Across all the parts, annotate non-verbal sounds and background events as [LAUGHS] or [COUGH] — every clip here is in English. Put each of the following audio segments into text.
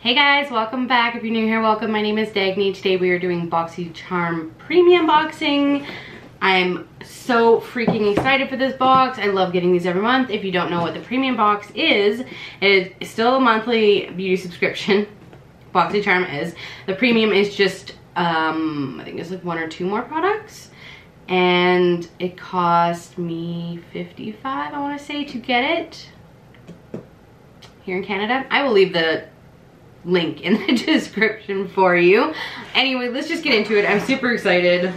Hey guys, welcome back. If you're new here, welcome. My name is Dagny. Today we are doing BoxyCharm Premium Boxing. I'm so freaking excited for this box. I love getting these every month. If you don't know what the Premium Box is, it's still a monthly beauty subscription. [LAUGHS] BoxyCharm is. The Premium is just, um, I think it's like one or two more products. And it cost me 55 I want to say, to get it here in Canada. I will leave the link in the [LAUGHS] description for you. Anyway, let's just get into it. I'm super excited.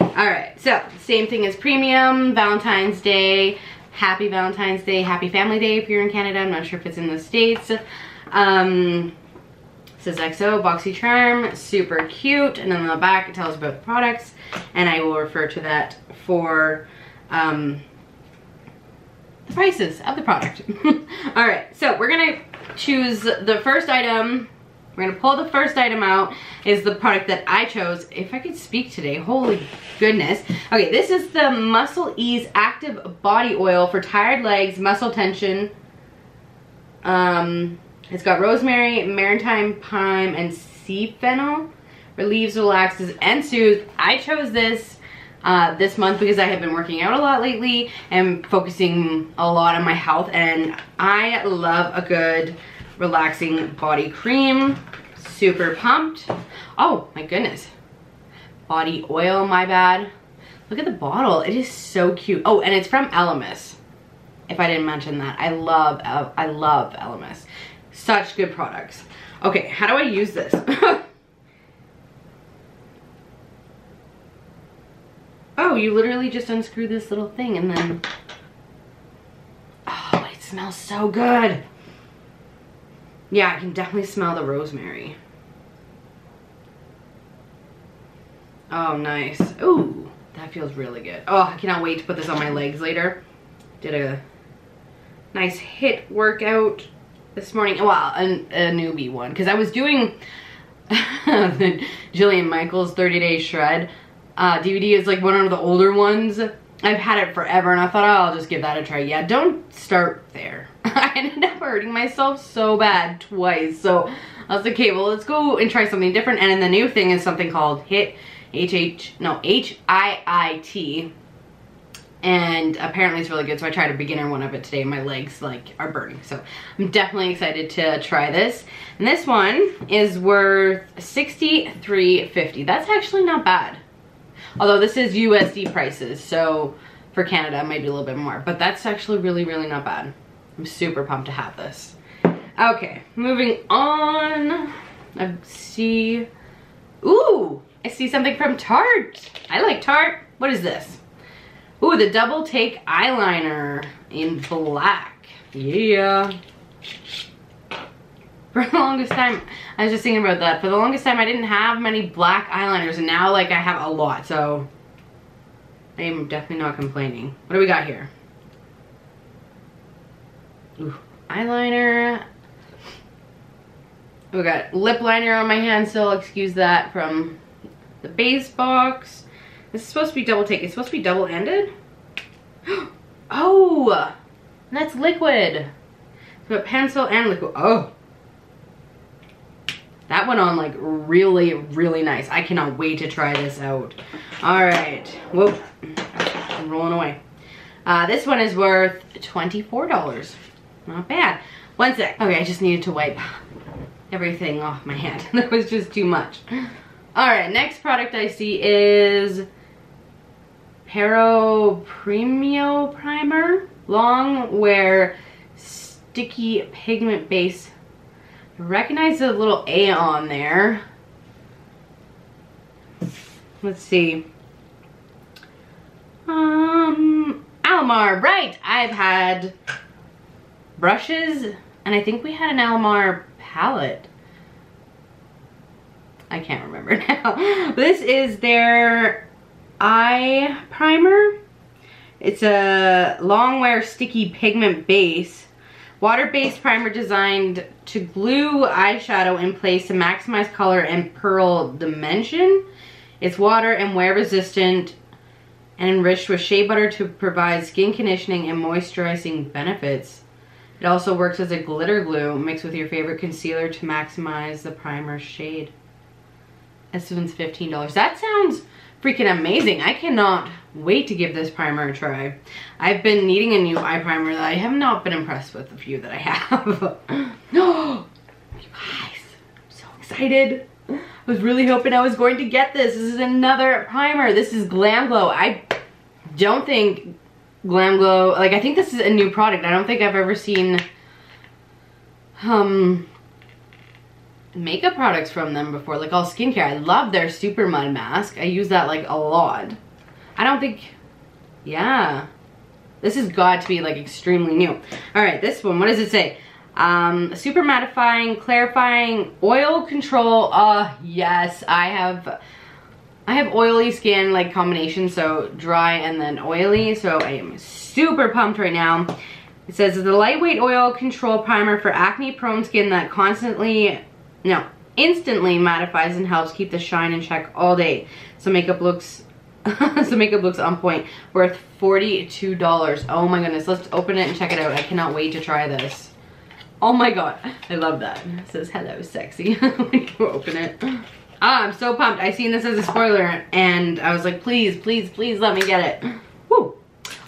All right, so same thing as premium, Valentine's Day, happy Valentine's Day, happy family day if you're in Canada. I'm not sure if it's in the States. Um, says XO, Boxy Charm, super cute. And then on the back, it tells about the products. And I will refer to that for um, prices of the product. [LAUGHS] All right, so we're gonna choose the first item. We're gonna pull the first item out is the product that I chose. If I could speak today, holy goodness. Okay, this is the Musclease Active Body Oil for tired legs, muscle tension. Um, it's got rosemary, maritime thyme, and sea fennel. Relieves, relaxes, and soothes. I chose this uh, this month because I have been working out a lot lately and focusing a lot on my health and I love a good relaxing body cream. Super pumped. Oh my goodness. Body oil, my bad. Look at the bottle. It is so cute. Oh, and it's from Elemis. If I didn't mention that. I love, I love Elemis. Such good products. Okay, how do I use this? [LAUGHS] You literally just unscrew this little thing and then... Oh, it smells so good. Yeah, I can definitely smell the rosemary. Oh, nice. Ooh, that feels really good. Oh, I cannot wait to put this on my legs later. Did a nice HIIT workout this morning. Well, a, a newbie one. Because I was doing [LAUGHS] the Jillian Michaels 30 Day Shred uh, DVD is like one of the older ones. I've had it forever and I thought, oh, I'll just give that a try. Yeah, don't start there. [LAUGHS] I ended up hurting myself so bad twice. So I was like, okay, well, let's go and try something different. And then the new thing is something called HIT, H-H, no, H-I-I-T. And apparently it's really good. So I tried a beginner one of it today. My legs like are burning. So I'm definitely excited to try this. And this one is worth $63.50. That's actually not bad. Although this is USD prices, so for Canada it might be a little bit more. But that's actually really, really not bad. I'm super pumped to have this. Okay, moving on. I see, ooh, I see something from Tarte. I like Tarte. What is this? Ooh, the double take eyeliner in black. Yeah. For the longest time, I was just thinking about that. For the longest time, I didn't have many black eyeliners, and now, like, I have a lot, so I am definitely not complaining. What do we got here? Ooh, eyeliner. Oh, we got lip liner on my hand, so excuse that from the base box. This is supposed to be double take. It's supposed to be double-ended? [GASPS] oh, that's liquid. So pencil and liquid. Oh, that went on like really, really nice. I cannot wait to try this out. All right, whoop, I'm rolling away. Uh, this one is worth $24. Not bad. One sec. Okay, I just needed to wipe everything off my hand. [LAUGHS] that was just too much. All right, next product I see is Pero Premio Primer. Long wear sticky pigment base recognize the little A on there. Let's see. Um, Alamar, right. I've had brushes, and I think we had an Alamar palette. I can't remember [LAUGHS] now. This is their eye primer. It's a long wear sticky pigment base. Water-based primer designed to glue eyeshadow in place to maximize color and pearl dimension. It's water and wear resistant and enriched with shea butter to provide skin conditioning and moisturizing benefits. It also works as a glitter glue mixed with your favorite concealer to maximize the primer shade. This one's $15. That sounds freaking amazing. I cannot wait to give this primer a try. I've been needing a new eye primer that I have not been impressed with the few that I have. No, [LAUGHS] [GASPS] you guys, I'm so excited. I was really hoping I was going to get this. This is another primer. This is Glam Glow. I don't think Glam Glow, like I think this is a new product. I don't think I've ever seen um makeup products from them before, like all skincare. I love their Super Mud Mask. I use that like a lot. I don't think, yeah. This has got to be like extremely new. All right, this one, what does it say? Um, super mattifying, clarifying, oil control. Uh, yes, I have, I have oily skin like combination, so dry and then oily. So I am super pumped right now. It says the lightweight oil control primer for acne prone skin that constantly no, instantly mattifies and helps keep the shine in check all day. So makeup looks [LAUGHS] so makeup looks on point. Worth $42. Oh my goodness. Let's open it and check it out. I cannot wait to try this. Oh my god. I love that. It says hello sexy [LAUGHS] you open it. Ah, I'm so pumped. I seen this as a spoiler and I was like, please, please, please let me get it. Woo.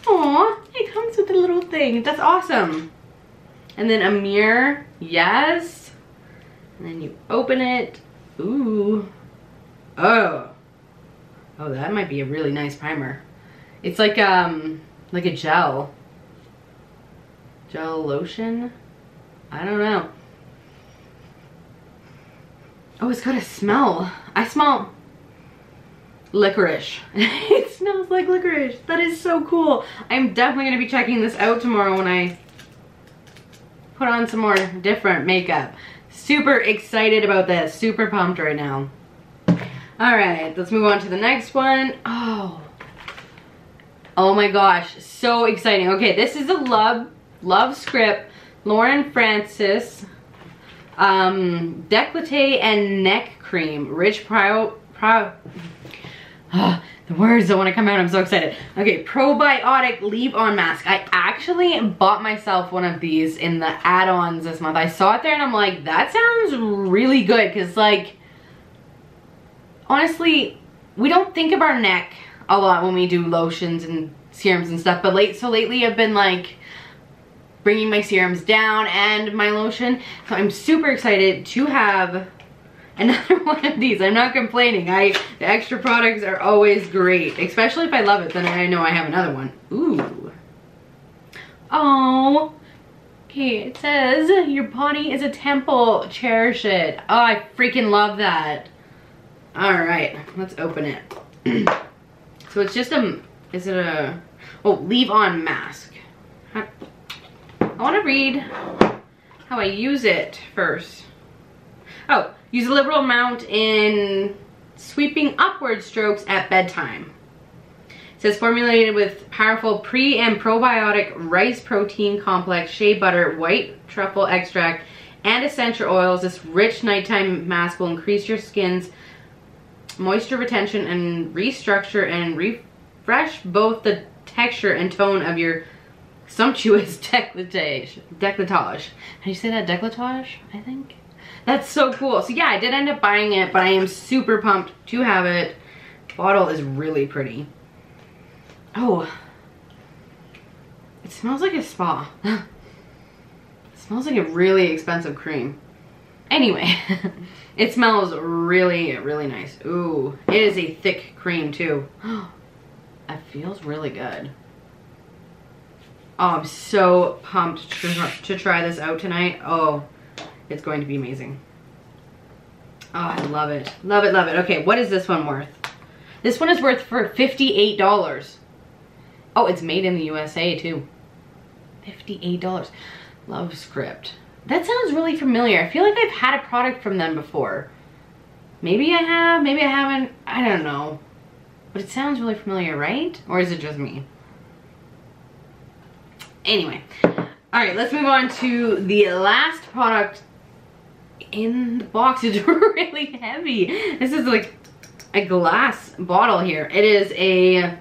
Aw, it comes with a little thing. That's awesome. And then a mirror. Yes. And then you open it. Ooh. Oh. Oh, that might be a really nice primer. It's like um like a gel. Gel lotion? I don't know. Oh, it's got a smell. I smell licorice. [LAUGHS] it smells like licorice. That is so cool. I'm definitely going to be checking this out tomorrow when I put on some more different makeup. Super excited about this. Super pumped right now. All right, let's move on to the next one. Oh, oh my gosh, so exciting. Okay, this is a Love, Lovescript. Lauren Francis, um, Decollete and Neck Cream. Rich Pro, Pro, uh, the words don't want to come out. I'm so excited. Okay, probiotic leave-on mask. I actually bought myself one of these in the add-ons this month. I saw it there and I'm like, that sounds really good because like, honestly, we don't think of our neck a lot when we do lotions and serums and stuff. But late, so lately I've been like bringing my serums down and my lotion. So I'm super excited to have another [LAUGHS] one of these. I'm not complaining. I The extra products are always great. Especially if I love it, then I know I have another one. Ooh. Oh. Okay, it says, your body is a temple. Cherish it. Oh, I freaking love that. All right, let's open it. [CLEARS THROAT] so it's just a, is it a, oh, leave on mask. I want to read how I use it first. Oh, use a liberal amount in sweeping upward strokes at bedtime. It says formulated with powerful pre and probiotic rice protein complex, shea butter, white truffle extract, and essential oils. This rich nighttime mask will increase your skin's moisture retention and restructure and refresh both the texture and tone of your sumptuous [LAUGHS] decolletage. Decolletage. How do you say that? Decolletage, I think? That's so cool. So yeah, I did end up buying it, but I am super pumped to have it. Bottle is really pretty. Oh, it smells like a spa. [LAUGHS] it smells like a really expensive cream. Anyway, [LAUGHS] it smells really, really nice. Ooh, it is a thick cream too. [GASPS] it feels really good. Oh, I'm so pumped to, to try this out tonight. Oh, it's going to be amazing. Oh, I love it. Love it, love it. Okay, what is this one worth? This one is worth for $58. Oh, it's made in the USA too. $58. Lovescript. That sounds really familiar. I feel like I've had a product from them before. Maybe I have, maybe I haven't. I don't know. But it sounds really familiar, right? Or is it just me? Anyway. All right, let's move on to the last product in the box. [LAUGHS] It's really heavy. This is like a glass bottle here. It is a...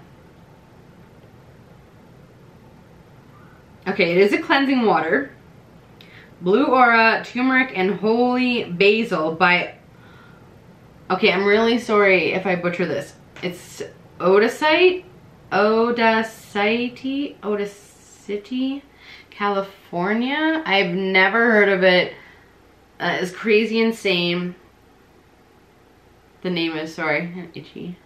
Okay, it is a cleansing water. Blue Aura, Turmeric, and Holy Basil by... Okay, I'm really sorry if I butcher this. It's Odacite? Odacite? Odacity? California? I've never heard of it. Uh, it's crazy insane. The name is, sorry, [LAUGHS] itchy.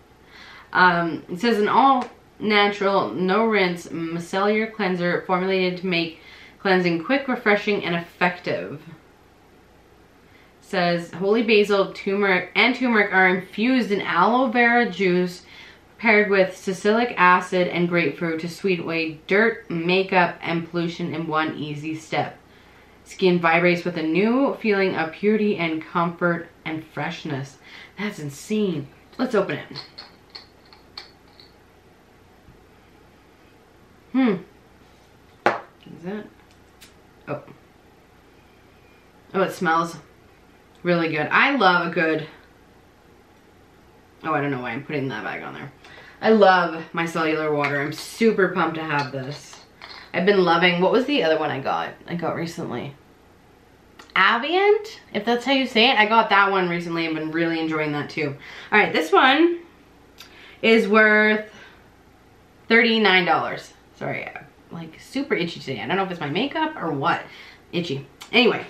Um, it says an all natural, no rinse micellar cleanser formulated to make cleansing quick, refreshing, and effective. It says holy basil, turmeric, and turmeric are infused in aloe vera juice paired with salicylic acid and grapefruit to sweep away dirt, makeup, and pollution in one easy step. Skin vibrates with a new feeling of purity and comfort and freshness. That's insane. Let's open it. Hmm. Is that? Oh. Oh, it smells really good. I love a good... Oh, I don't know why I'm putting that bag on there. I love micellar water. I'm super pumped to have this. I've been loving... What was the other one I got? I got recently. Aviant, if that's how you say it. I got that one recently. I've been really enjoying that too. All right, this one is worth $39. Sorry, like super itchy today. I don't know if it's my makeup or what. Itchy. Anyway,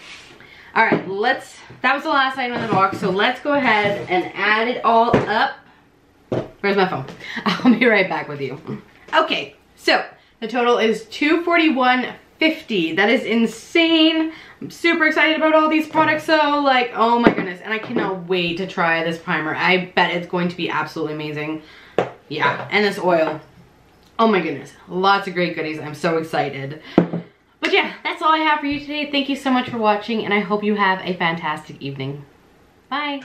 all right, let's, that was the last item in the box, so let's go ahead and add it all up. Where's my phone? [LAUGHS] I'll be right back with you. Okay, so the total is 241.50. That is insane. I'm super excited about all these products so like, oh my goodness. And I cannot wait to try this primer. I bet it's going to be absolutely amazing. Yeah, and this oil. Oh my goodness, lots of great goodies. I'm so excited. But yeah, that's all I have for you today. Thank you so much for watching and I hope you have a fantastic evening. Bye.